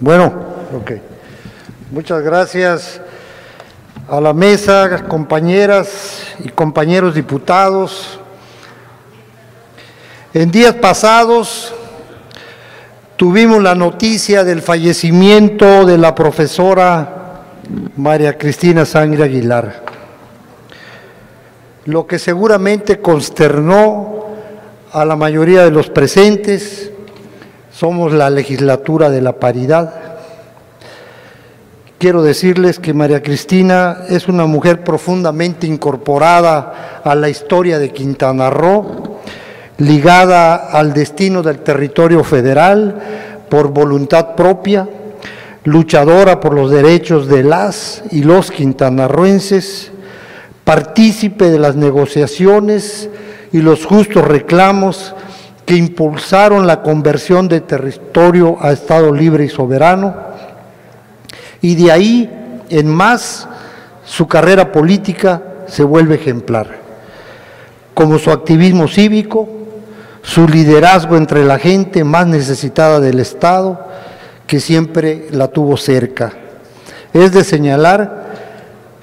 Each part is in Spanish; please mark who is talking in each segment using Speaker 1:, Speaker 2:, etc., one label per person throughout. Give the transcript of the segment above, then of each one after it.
Speaker 1: Bueno, ok. Muchas gracias a la mesa, compañeras y compañeros diputados. En días pasados tuvimos la noticia del fallecimiento de la profesora María Cristina Sangre Aguilar, lo que seguramente consternó a la mayoría de los presentes. Somos la legislatura de la paridad. Quiero decirles que María Cristina es una mujer profundamente incorporada a la historia de Quintana Roo, ligada al destino del territorio federal por voluntad propia, luchadora por los derechos de las y los quintanarroenses, partícipe de las negociaciones y los justos reclamos que impulsaron la conversión de territorio a Estado libre y soberano, y de ahí en más su carrera política se vuelve ejemplar, como su activismo cívico, su liderazgo entre la gente más necesitada del Estado, que siempre la tuvo cerca. Es de señalar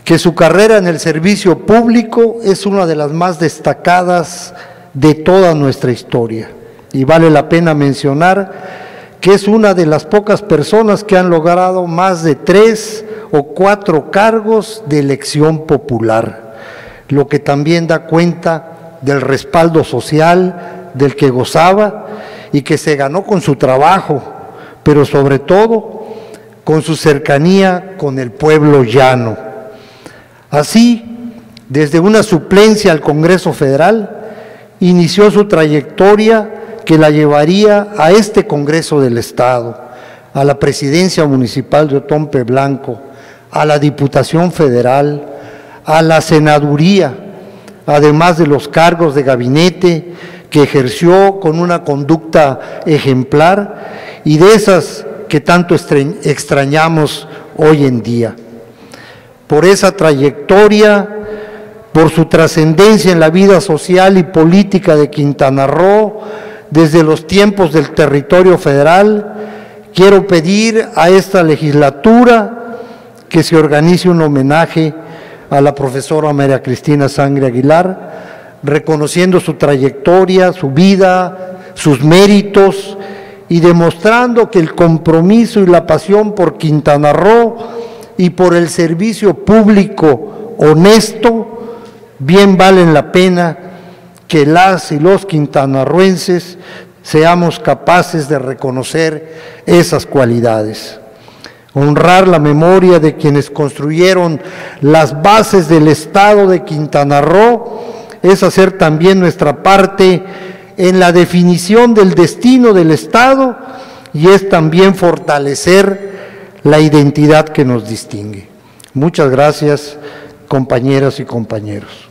Speaker 1: que su carrera en el servicio público es una de las más destacadas de toda nuestra historia. Y vale la pena mencionar que es una de las pocas personas que han logrado más de tres o cuatro cargos de elección popular, lo que también da cuenta del respaldo social del que gozaba y que se ganó con su trabajo, pero sobre todo con su cercanía con el pueblo llano. Así, desde una suplencia al Congreso Federal, inició su trayectoria que la llevaría a este Congreso del Estado, a la presidencia municipal de Otompe Blanco, a la Diputación Federal, a la Senaduría, además de los cargos de gabinete que ejerció con una conducta ejemplar y de esas que tanto extrañamos hoy en día. Por esa trayectoria, por su trascendencia en la vida social y política de Quintana Roo desde los tiempos del territorio federal, quiero pedir a esta legislatura que se organice un homenaje a la profesora María Cristina Sangre Aguilar, reconociendo su trayectoria, su vida, sus méritos y demostrando que el compromiso y la pasión por Quintana Roo y por el servicio público honesto, bien valen la pena que las y los quintanarruenses seamos capaces de reconocer esas cualidades. Honrar la memoria de quienes construyeron las bases del Estado de Quintana Roo es hacer también nuestra parte en la definición del destino del Estado y es también fortalecer la identidad que nos distingue. Muchas gracias, compañeras y compañeros.